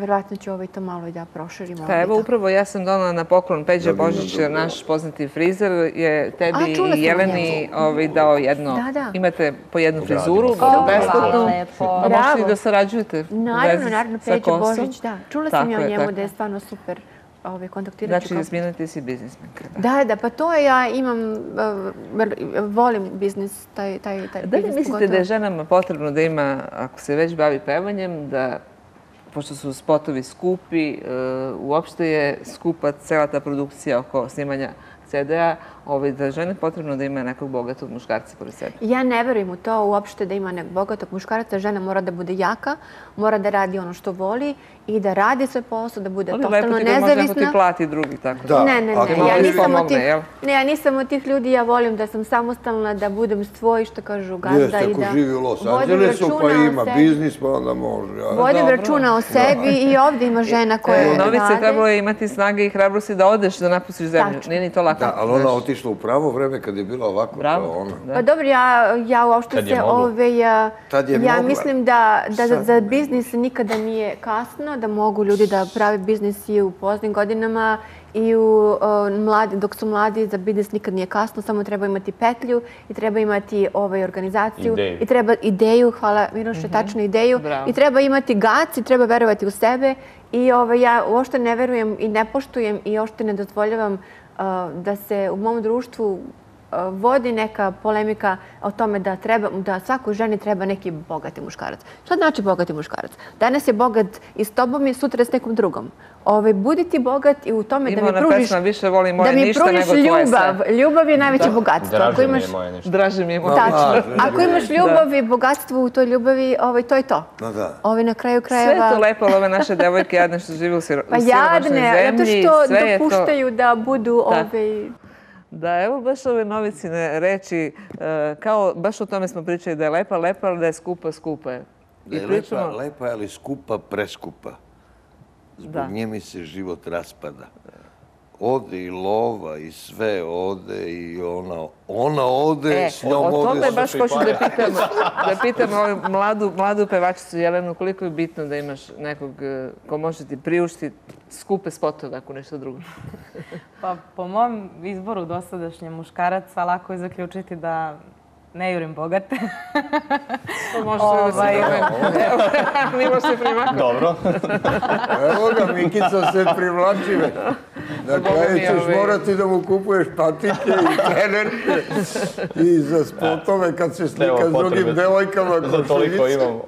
Verovatno ću ovaj to malo i da proširim. Pa evo, upravo ja sam donala na poklon Peđa Božić, naš poznati frizer, je tebi A, i Jeleni ovaj, dao jedno, Da, da. imate po jednu frizuru, O, besplatnu. hvala lepo. Pa možete i da sarađujete. Naravno, naravno, Peđa. Božić, da. Čula sam ja o je, njemu da je stvarno super ovaj, kontaktirat ću Znači. Jasmina, ti si biznismenka. da. Da, da, pa to je, ja imam, vrlo- volim biznis, taj, taj, taj Da li biznis mislite pogotovo. da je ženama potrebno da ima, ako se već bavi pevanjem, da pošto su spotovi skupi, e, uopšte je skupa cela ta produkcija oko snimanja CD-a, ovaj, da je žene potrebno da ima nekog bogatog muškarca pored sebe. Ja ne verujem u to uopšte da ima nekog bogatog muškaraca. Žena mora da bude jaka, mora da radi ono što voli i da radi svoj posao, da bude Ali totalno lepo ti da može ti nezavisna. plati drugi, tako Da. Ne, ne, ako ne, ja nisam, od tih, ne, ja nisam od tih ljudi, ja volim da sam samostalna, da budem svoj, što kažu gazda Jeste, i ako da živi u Los Angelesu, pa ima biznis, pa onda može. a? Vodim Dobro. računa o sebi i ovdje ima žena E, u Novice rade. trebalo je imati snage i hrabrosti da odeš, da napustiš zemlju. Tačno. Nije ni to lako. Da, ali ona znaš. Otišla u pravo vreme kad je bila ovako. Bravo. kao ona. Pa dobro, ja, ja uopšte se ove, ja, Tad je ja mogla. mislim da, da za, biznis nikada nije kasno, da mogu ljudi da prave biznis i u poznim godinama i u, uh, mladi, dok su mladi, za biznis nikad nije kasno, samo treba imati petlju i treba imati ovaj, organizaciju Ideju. i treba ideju, hvala Miloše, tačno ideju, Bravo. i treba imati gac i treba verovati u sebe i ovaj, ja uopšte ne verujem i ne poštujem i uopšte ne dozvoljavam da se u mom društvu vodi neka polemika o tome da treba da svakoj ženi treba neki bogati muškarac. Šta znači bogati muškarac? Danas je bogat i s tobom i sutra s nekom drugom. Ovaj budi ti bogat i u tome Ima da mi ona pružiš pesma, više voli moje da mi ništa nego tvoje ljubav. sve. Ljubav je najveće bogatstvo. Ako Draže mi imaš je moje nešto. Draže mi je moj. Tačno. Ako imaš da. ljubav i bogatstvo u toj ljubavi, ovaj, to je to. Da, da. Ovaj, na kraju Sve je krajeva... to lepo, ali ove naše devojke jadne što žive u, siro, Pa u siromašnoj jadne, zato zemlji. što sve je to- dopuštaju da budu Da. Da, evo baš ove novicine reči, e, kao baš o tome smo pričali da je lepa, lepa, ali da je skupa, skupa je. Da je pričamo, lepa, lepa, ali skupa, preskupa. Zbog Da. nje mi se život raspada. Ode i lova i sve ode i ona, ona ode, E, s o, njom o ode tome sve. baš hoću da pitam, da pitam ovu mladu, mladu pevačicu Jelenu koliko je bitno da imaš nekog e, ko može ti priuštiti skupe spotove ako nešto drugo. Pa po mom izboru dosadašnje muškaraca lako je zaključiti da ne jurim bogate. To može sve da Ovaj, se Evo, Mimo se primakao. Dobro. Evo ga, Mikica se privlači već. Na kraju ćeš ovaj- morati da mu kupuješ patike i trenerke i za spotove kad se slika s drugim devojkama. Za toliko imamo.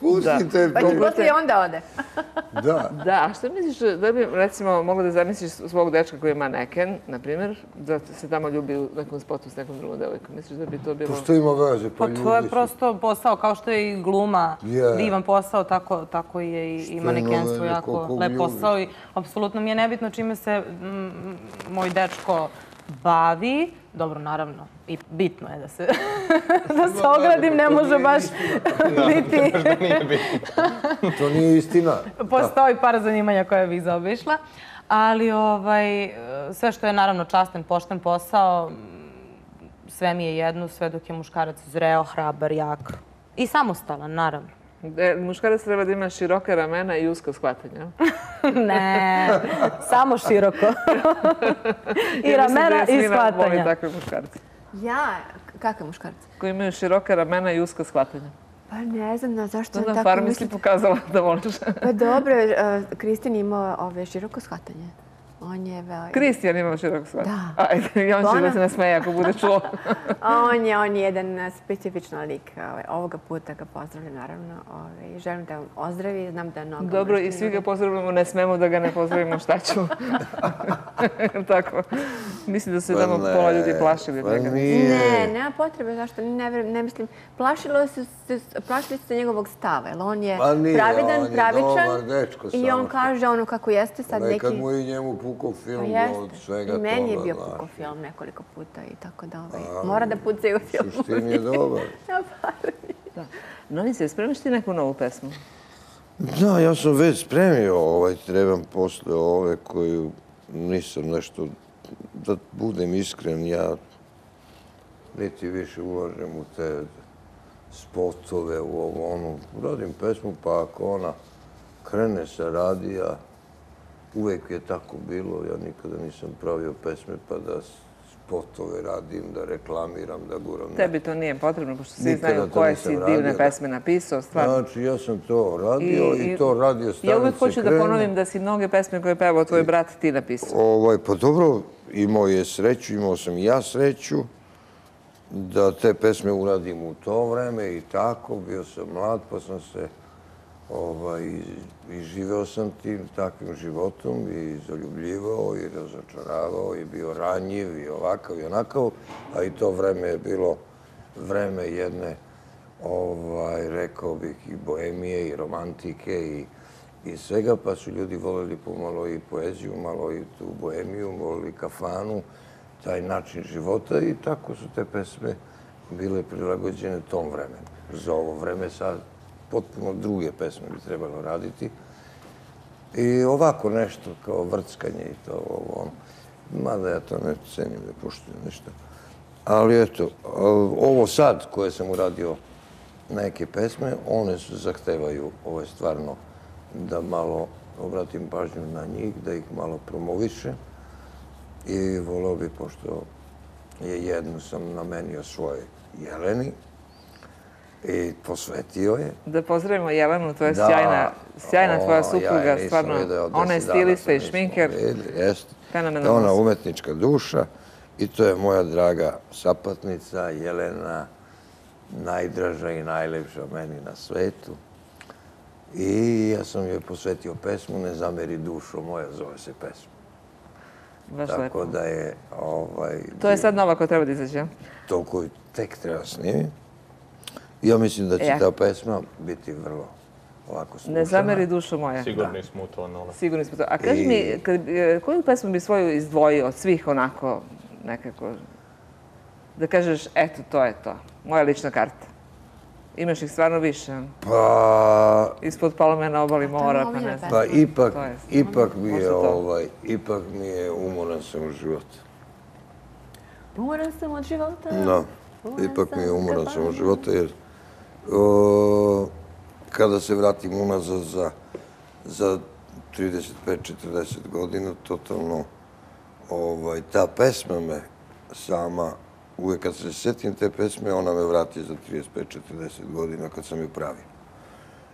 Pustite Pa će poslije onda ode. Da. Da, a što misliš da bi, recimo, mogla da zamisliš svog dečka koji je maneken, na primjer, da se tamo ljubi u nekom spotu s nekom drugom devojkom? Misliš da bi to bilo... Pa što ima veze? Pa, Pa to je ljudi su. prosto posao, kao što je i gluma Je. divan posao, tako, tako je i, manekenstvo jako lep posao i apsolutno mi je nebitno čime se mm, moj dečko bavi. Dobro, naravno, i bitno je da se, da se ogradim, ne može baš biti... To nije istina. Postoji par zanimanja koje bi zaobišla, ali ovaj, sve što je naravno častan, pošten posao, sve mi je jedno, sve dok je muškarac zreo, hrabar, jak i samostalan, naravno. E, muškarac treba da ima široka ramena i uska shvatanja. Ne, samo široko. I Ja ramena i Voli shvatanja. takve muškarce. Ja, kakav muškarac? Koji imaju široka ramena i uska shvatanja. Pa ne znam na zašto na tako farmi si pokazala da voliš. Pa dobro, uh, Kristin ima ove široko shvatanje. On je veo... Kristijan ima širok shvat. Da. Ajde, on će da se nasmeje ako bude čuo. On je, on je jedan eh, specifičan lik. Ovaj, Ovoga puta ga pozdravljam, naravno. Ovaj, i želim da on ozdravi. Znam da je mnogo... Dobro, i svi ga pozdravljamo, ne smemo da ga ne pozdravimo, šta ću. Tako. Mislim da su Pa tamo ne, pola ljudi plašili. pa njega. nije. Ne, nema potrebe, zašto ne, ne mislim. Plašilo su se, plašili se njegovog stava, jer on je Pa nije, pravedan, on je pravičan dobar dečko, i on kaže ono kako jeste sad neki... Nekad mu i njemu pukao Pa film od svega I meni je toga, bio puko film nekoliko puta i tako da ovaj, mora da pucaju u filmu. Suštin je dobar. Da. Novice, spremiš ti neku novu pesmu? Da, ja sam već spremio, ovaj, trebam posle ove koju nisam nešto, da budem iskren, ja niti više ulažem u te spotove, u ovo, ono, radim pesmu, pa ako ona krene sa radija, uvek je tako bilo, ja nikada nisam pravio pesme pa da spotove radim, da reklamiram, da guram. Tebi to nije potrebno, pošto svi Nikada znaju koje si divne pesme napisao, stvarno. Znači, ja sam to radio i, to radio stanice Ja uvek hoću da krenu. ponovim da si mnoge pesme koje je pevao tvoj brat ti napisao. Ovaj, pa dobro, imao je sreću, imao sam i ja sreću da te pesme uradim u to vreme i tako. Bio sam mlad, pa sam se ovaj, i- živeo sam tim takvim životom i zaljubljivao i razočaravao i bio ranjiv i ovakav i onakav, a i to vreme je bilo vreme jedne, ovaj, rekao bih, i boemije i romantike i, i svega, pa su ljudi voleli pomalo i poeziju, malo i tu boemiju, voleli kafanu, taj način života i tako su te pesme bile prilagođene tom vremenu. Za ovo vreme sad potpuno druge pesme bi trebalo raditi. I ovako nešto kao vrckanje i to ovo ono. Mada ja to ne cenim, da poštujem ništa. Ali eto, ovo sad koje sam uradio neke pesme, one su zahtevaju ovo je stvarno da malo obratim pažnju na njih, da ih malo promoviše. I volao bi, pošto je jednu sam namenio svojoj Jeleni i posvetio je. Da pozdravimo Jelenu, to je Da. sjajna, sjajna tvoja ja supruga, je stvarno. video, Ona je stilista i šminker. Jeste. Fenomenalna Ona umetnička duša i to je moja draga sapatnica Jelena, najdraža i najlepša meni na svetu. I ja sam joj posvetio pesmu Ne zameri dušo moja, zove se pesma. Baš Tako lepo. da je ovaj, To je sad nova koja treba da izađe. to koju tek treba snimiti. Ja mislim da će ta pesma biti vrlo ovako slušana. Ne zameri dušo moja. Sigurni smo u to, Nola. Sigurni smo to. A kaži I- mi, kad, e, koju pesmu bi svoju izdvojio od svih onako nekako, da kažeš, eto, to je to. Moja lična karta. Imaš ih stvarno više. Pa, Ispod palome na obali mora, pa ne znam. pa ipak, ipak mi je, ovaj, ipak mi je umoran sam u životu. Umoran sam od života. Da, ipak mi je umoran sam od života, jer o, kada se vratim unazad za, za 35-40 godina, totalno ovaj, ta pesma me sama, uvek kad se setim te pesme, ona me vrati za 35-40 godina kad sam ju pravio.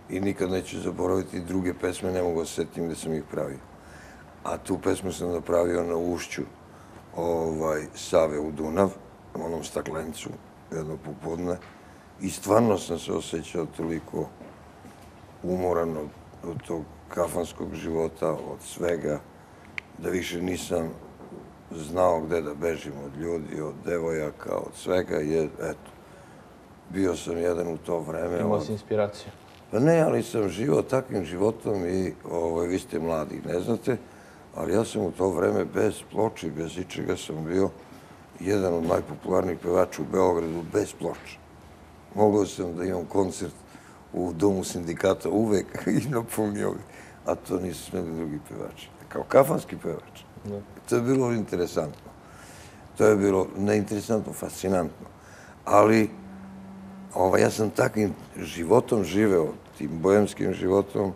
I nikad neću zaboraviti druge pesme, ne mogu se setim gdje sam ih pravio. A tu pesmu sam napravio na ušću ovaj, Save u Dunav, onom staklencu, jedno popodne. I stvarno sam se osjećao toliko umoran od, od tog kafanskog života, od svega, da više nisam znao gde da bežim od ljudi, od devojaka, od svega. Je, eto, bio sam jedan u to vreme. Imao si inspiraciju. Pa ne, ali sam živao takvim životom i ovaj, vi ste mladi, ne znate, ali ja sam u to vreme bez ploče, bez ičega sam bio jedan od najpopularnijih pevača u Beogradu bez ploča. Mogao sam da imam koncert u domu sindikata uvek i napunio ga, a to nisu smeli drugi pevači. Kao kafanski pevač. To je bilo interesantno. To je bilo neinteresantno, fascinantno. Ali ovaj, ja sam takvim životom živeo, tim bojemskim životom.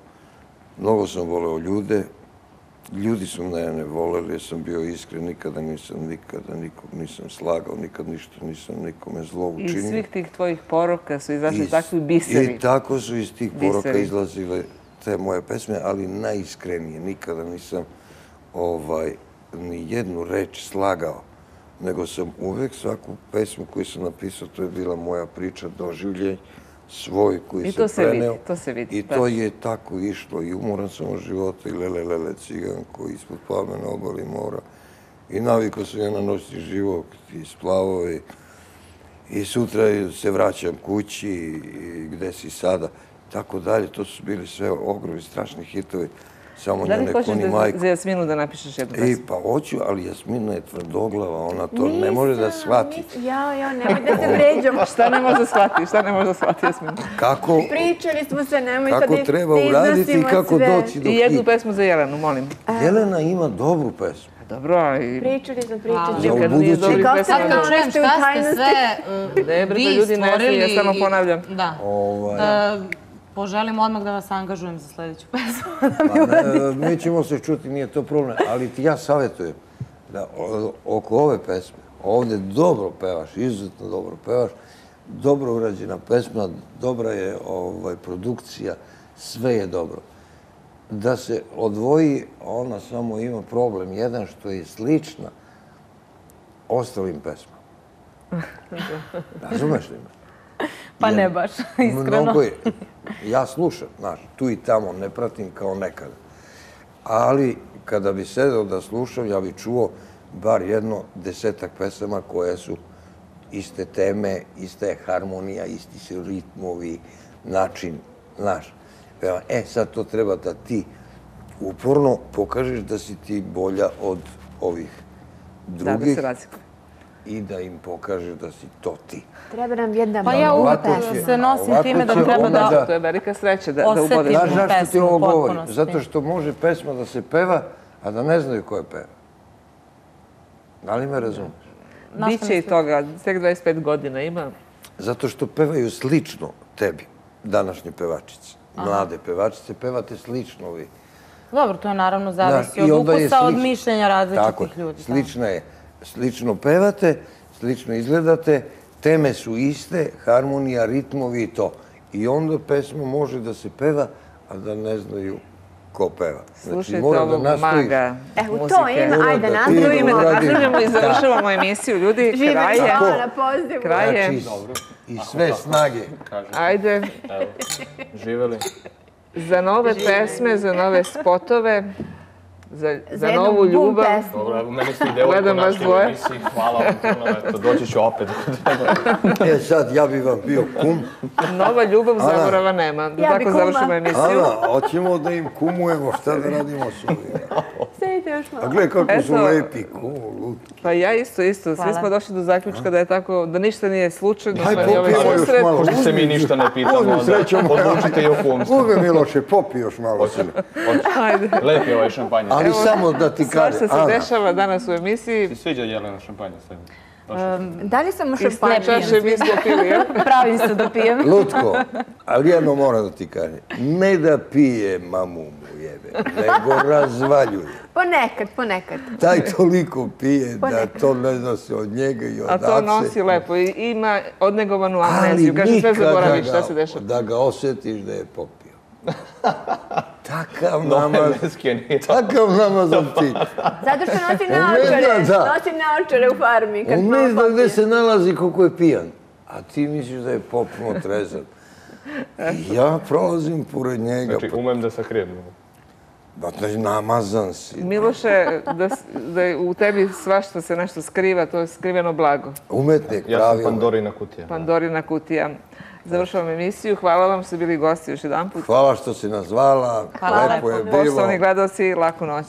Mnogo sam voleo ljude. Ljudi su mene voleli, jer sam bio iskren, nikada nisam, nikada nikog nisam slagao, nikad ništa nisam nikome zlo učinio. svih tih tvojih poroka su izašli I- takvi biseri. I tako su iz tih poroka Biseri. izlazile te moje pesme, ali najiskrenije. Nikada nisam ovaj, ni jednu reč slagao, nego sam uvek svaku pesmu koju sam napisao, to je bila moja priča, doživljenj, svoj koji I se vidi, preneo. to se vidi, I da. to je tako išlo i umoran sam od života i lele, lele, cigan koji ispod palme na obali mora. I navikao sam ja na noćni život i splavovi. I sutra se vraćam kući i gde si sada. Tako dalje, to su bili sve ogromni, strašni hitovi. Samo Da li njene hoćeš koni da, majku. za Jasminu da napišeš jednu E, pesmu? pa hoću, ali Jasmina je tvrdoglava, ona to ne može da shvati. nisam. Jao, jao, nemoj da se vređamo. Šta ne može da shvati? Šta ne može da shvati Jasmina? Kako, Pričali smo se, nemoj sad kako treba uraditi i kako sve. doći do I jednu pesmu za Jelenu, molim. Jelena ima dobru pesmu. Dobro, ali... Pričali smo, pričali Za ubuduće- Kako sad kao čujem šta ste sve uh, Ne, bre, vi ljudi ne ja stvorili samo i- ponavljam. Da. Ovaj, Da poželim odmah da vas angažujem za sljedeću pesmu. Pa, ne, mi ćemo se čuti, nije to problem, ali ti ja savjetujem da oko ove pesme, ovdje dobro pevaš, izuzetno dobro pevaš, dobro urađena pesma, dobra je ovaj, produkcija, sve je dobro. Da se odvoji, ona samo ima problem, jedan što je slična ostalim pesmama. Razumeš li me? Pa ne baš, iskreno. Mnogo je. Ja slušam, znaš, tu i tamo, ne pratim kao nekada. Ali kada bi sedao da slušam, ja bi čuo bar jedno desetak pesama koje su iste teme, ista je harmonija, isti su ritmovi, način, znaš. E, sad to treba da ti uporno pokažeš da si ti bolja od ovih Da, da drugih se razlikuje. I da im pokažeš da si to ti. Treba nam jedna Pa ja uvijek Ovako će- se nosim time da treba onda da... To je velika sreća da, da Osjetim. ubodeš. Znaš zašto ti pesmu ovo potpunosti. Zato što može pesma da se peva, a da ne znaju ko je peva. Da li me razumeš? Biće i toga, tek 25 godina ima. Zato što pevaju slično tebi, današnje pevačice. Mlade pevačice, pevate slično vi. Dobro, to je naravno zavisi od ukusa, od mišljenja Tako različitih ljudi. da. slična je. Slično pevate, slično izgledate, teme su iste, harmonija, ritmovi i to. I onda pesma može da se peva, a da ne znaju ko peva. Znači, Slušajte mora da ovog nastojiš. maga E, u to ime, ajde, da nastavimo. Da uradi. nastavljamo i završavamo emisiju. Ljudi, Žive kraj je. na pozivu. Kraj je. Znači, i sve snage. Ajde, Evo, živeli. za nove pesme, za nove spotove, za, Za za novu ljubav. pesmu. Dobro, evo, meni ste i devojko Gledam vas našli u dvoje. emisiji. Hvala vam puno, eto, doći ću opet. E sad, ja bi vam bio kum. Nova ljubav zaborava nema. Ja tako kuma. završimo emisiju. Ana, hoćemo da im kumujemo, šta da radimo s ovim? Još malo. A gle kako su lepi, kumu, luti. Pa ja isto, isto. Svi Hvala. smo došli do zaključka da je tako, da ništa nije slučajno. Pa ni ovaj popijemo još malo. Pošto se mi ništa ne pitamo, Uzmi onda srećom. odlučite i o kumstvu. Uzme Miloše, popi još malo sile. Ajde. Lep je ovaj šampanje. Ali samo da ti Svašta kaže, se Ana, dešava danas u emisiji. Ti sviđa Jelena šampanje sebi? Da li sam u Iz te šampanju? čaše mi smo pili, jel? Pravim se da pijem. Lutko, ali jedno moram da ti kažem. Ne da pije mamu jebe, nego razvaljuje. Ponekad, ponekad. Taj toliko pije da to ne zna se od njega i od A to nosi lepo i ima odnegovanu amneziju. Kaže, sve zaboraviš, ga- šta se dešava. Da ga osjetiš da je popio. Takav namaz, takav namaz od ti. Zato što nosi naočare. Nosi naočare u farmi. Kad On ne zna gde se nalazi koliko je pijan. A ti misliš da je popuno trezan. I ja prolazim pored njega. Znači, umem da sakrijem. Znači, namazan si. Miloše, da, je u tebi svašta se nešto skriva, to je skriveno blago. Umetnik, Ja sam pravi Pandorina kutija. Pandorina kutija. Završavam emisiju. Hvala vam što ste bili gosti još jedan put. Hvala što si nas zvala. Hvala Lepo je bilo. Poštovani gledalci, laku noć.